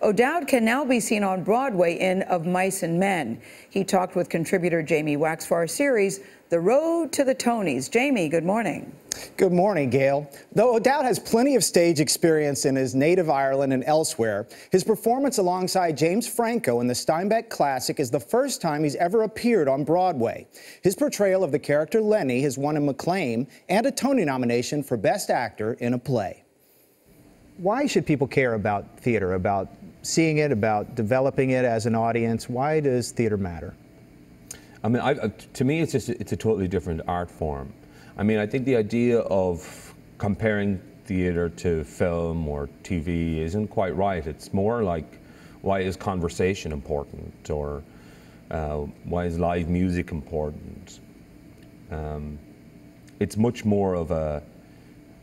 O'Dowd can now be seen on Broadway in Of Mice and Men. He talked with contributor Jamie Wax for our series, The Road to the Tonys. Jamie, good morning. Good morning, Gail. Though O'Dowd has plenty of stage experience in his native Ireland and elsewhere, his performance alongside James Franco in the Steinbeck classic is the first time he's ever appeared on Broadway. His portrayal of the character Lennie has won him acclaim and a Tony nomination for Best Actor in a Play. Why should people care about theater, about seeing it, about developing it as an audience? Why does theater matter? I mean, I, to me, it's just it's a totally different art form. I mean, I think the idea of comparing theater to film or TV isn't quite right. It's more like, why is conversation important, or uh, why is live music important? Um, it's much more of a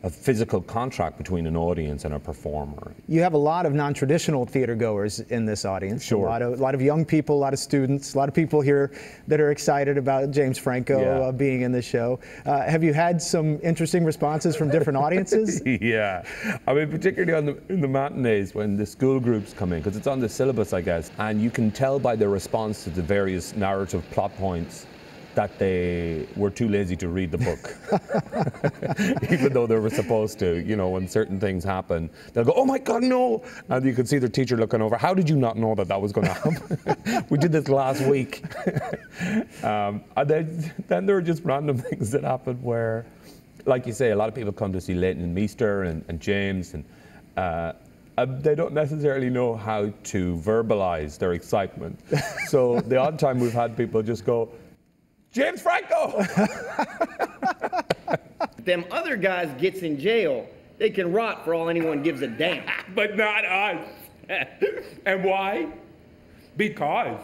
a physical contract between an audience and a performer. You have a lot of non-traditional theater goers in this audience. Sure. A lot, of, a lot of young people, a lot of students, a lot of people here that are excited about James Franco yeah. uh, being in the show. Uh, have you had some interesting responses from different audiences? yeah. I mean, particularly on the, in the matinees when the school groups come in, because it's on the syllabus, I guess, and you can tell by their response to the various narrative plot points that they were too lazy to read the book, even though they were supposed to. You know, when certain things happen, they'll go, "Oh my God, no!" And you can see their teacher looking over. How did you not know that that was going to happen? we did this last week. um, and then, then there are just random things that happen where, like you say, a lot of people come to see Leighton and Meester and, and James and. Uh, uh, they don't necessarily know how to verbalize their excitement. so the odd time we've had people just go, James Franco. Them other guys gets in jail. They can rot for all anyone gives a damn. but not us. and why? Because.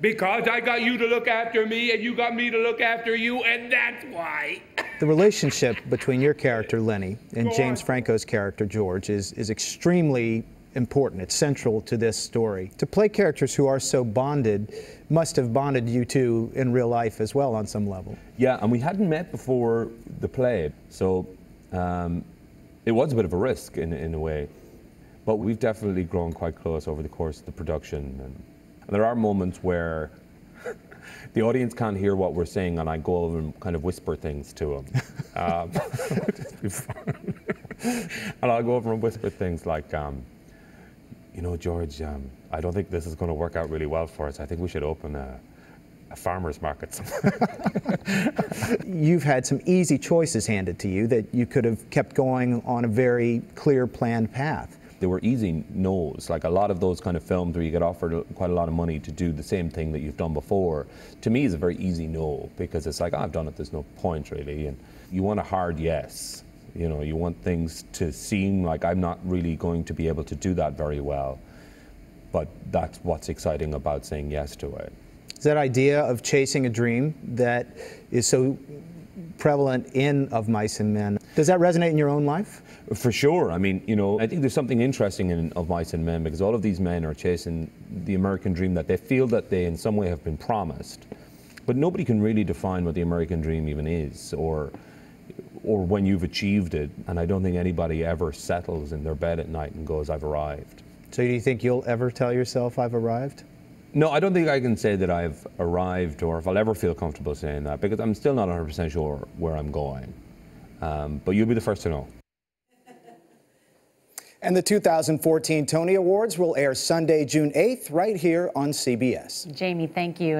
Because I got you to look after me and you got me to look after you, and that's why. the relationship between your character, Lennie, and Go James on. Franco's character, George, is, is extremely important. It's central to this story. To play characters who are so bonded must have bonded you two in real life as well on some level. Yeah, and we hadn't met before the play, so um, it was a bit of a risk in, in a way. But we've definitely grown quite close over the course of the production. And, and there are moments where the audience can't hear what we're saying, and I go over and kind of whisper things to them. um, and I'll go over and whisper things like, um, know, George, um, I don't think this is going to work out really well for us. I think we should open a, a farmer's market You've had some easy choices handed to you that you could have kept going on a very clear, planned path. They were easy no's, like a lot of those kind of films where you get offered quite a lot of money to do the same thing that you've done before. To me, is a very easy no because it's like, oh, I've done it, there's no point really. And you want a hard yes. You know, you want things to seem like I'm not really going to be able to do that very well. But that's what's exciting about saying yes to it. Is that idea of chasing a dream that is so prevalent in Of Mice and Men, does that resonate in your own life? For sure. I mean, you know, I think there's something interesting in Of Mice and Men because all of these men are chasing the American dream that they feel that they in some way have been promised. But nobody can really define what the American dream even is or or when you've achieved it. And I don't think anybody ever settles in their bed at night and goes, I've arrived. So do you think you'll ever tell yourself I've arrived? No, I don't think I can say that I've arrived or if I'll ever feel comfortable saying that because I'm still not 100% sure where I'm going. Um, but you'll be the first to know. And the 2014 Tony Awards will air Sunday, June 8th, right here on CBS. Jamie, thank you.